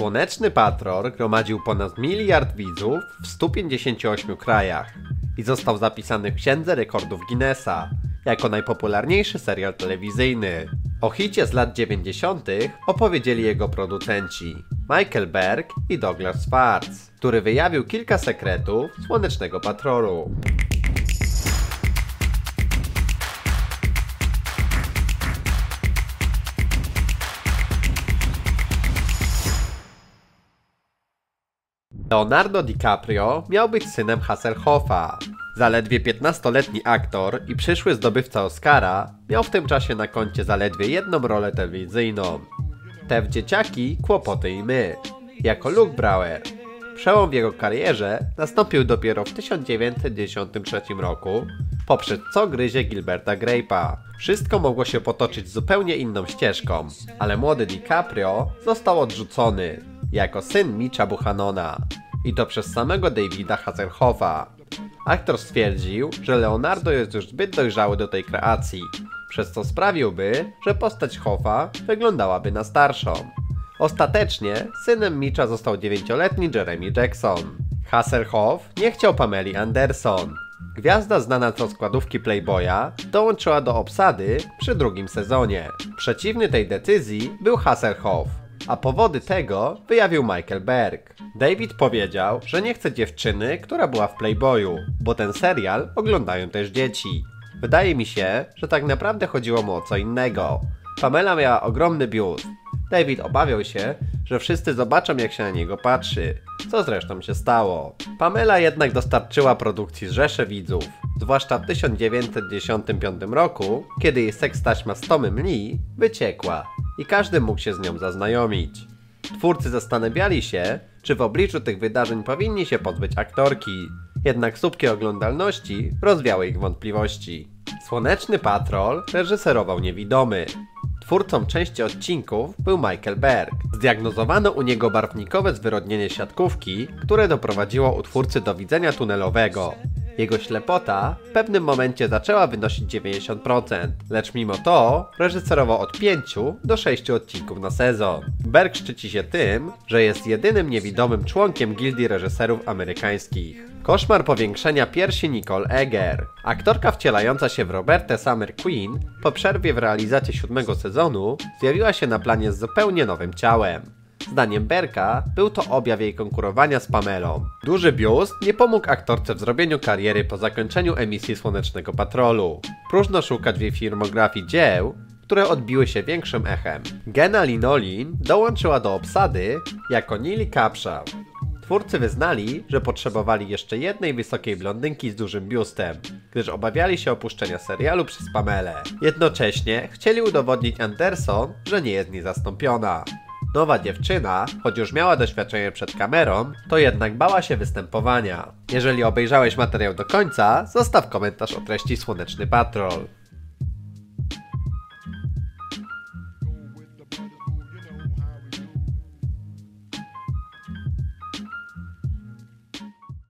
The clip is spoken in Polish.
Słoneczny Patrol gromadził ponad miliard widzów w 158 krajach i został zapisany w Księdze Rekordów Guinnessa jako najpopularniejszy serial telewizyjny. O hicie z lat 90. opowiedzieli jego producenci Michael Berg i Douglas Schwartz, który wyjawił kilka sekretów Słonecznego Patrolu. Leonardo DiCaprio miał być synem Hasselhoffa. Zaledwie 15-letni aktor i przyszły zdobywca Oscara miał w tym czasie na koncie zaledwie jedną rolę telewizyjną. Te w dzieciaki kłopoty i my, jako Luke Brauer. Przełom w jego karierze nastąpił dopiero w 1993 roku, poprzez co gryzie Gilberta Grape'a. Wszystko mogło się potoczyć zupełnie inną ścieżką, ale młody DiCaprio został odrzucony jako syn Mitcha Buchanona i to przez samego Davida Hasselhoffa. Aktor stwierdził, że Leonardo jest już zbyt dojrzały do tej kreacji, przez co sprawiłby, że postać Hoffa wyglądałaby na starszą. Ostatecznie synem Mitcha został 9-letni Jeremy Jackson. Hasselhoff nie chciał Pameli Anderson. Gwiazda znana z rozkładówki Playboya dołączyła do obsady przy drugim sezonie. Przeciwny tej decyzji był Hasselhoff, a powody tego wyjawił Michael Berg. David powiedział, że nie chce dziewczyny, która była w Playboyu, bo ten serial oglądają też dzieci. Wydaje mi się, że tak naprawdę chodziło mu o co innego. Pamela miała ogromny biust. David obawiał się, że wszyscy zobaczą jak się na niego patrzy, co zresztą się stało. Pamela jednak dostarczyła produkcji rzesze widzów, zwłaszcza w 1995 roku, kiedy jej seks taśma z Tomem Lee wyciekła i każdy mógł się z nią zaznajomić. Twórcy zastanawiali się, czy w obliczu tych wydarzeń powinni się pozbyć aktorki, jednak słupki oglądalności rozwiały ich wątpliwości. Słoneczny Patrol reżyserował niewidomy. Twórcą części odcinków był Michael Berg. Zdiagnozowano u niego barwnikowe zwyrodnienie siatkówki, które doprowadziło u twórcy do widzenia tunelowego. Jego ślepota w pewnym momencie zaczęła wynosić 90%, lecz mimo to reżyserował od 5 do 6 odcinków na sezon. Berg szczyci się tym, że jest jedynym niewidomym członkiem gildii reżyserów amerykańskich. Koszmar powiększenia piersi Nicole Eger. Aktorka wcielająca się w Robertę Summer Queen po przerwie w realizacji siódmego sezonu zjawiła się na planie z zupełnie nowym ciałem. Zdaniem Berka był to objaw jej konkurowania z Pamelą. Duży biust nie pomógł aktorce w zrobieniu kariery po zakończeniu emisji Słonecznego Patrolu. Próżno szukać w jej filmografii dzieł, które odbiły się większym echem. Gena Linolin dołączyła do obsady jako Nili Capshaw. Twórcy wyznali, że potrzebowali jeszcze jednej wysokiej blondynki z dużym biustem, gdyż obawiali się opuszczenia serialu przez Pamelę. Jednocześnie chcieli udowodnić Anderson, że nie jest niezastąpiona. Nowa dziewczyna, choć już miała doświadczenie przed kamerą, to jednak bała się występowania. Jeżeli obejrzałeś materiał do końca, zostaw komentarz o treści Słoneczny Patrol.